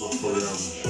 Soru yazmış.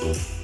Peace.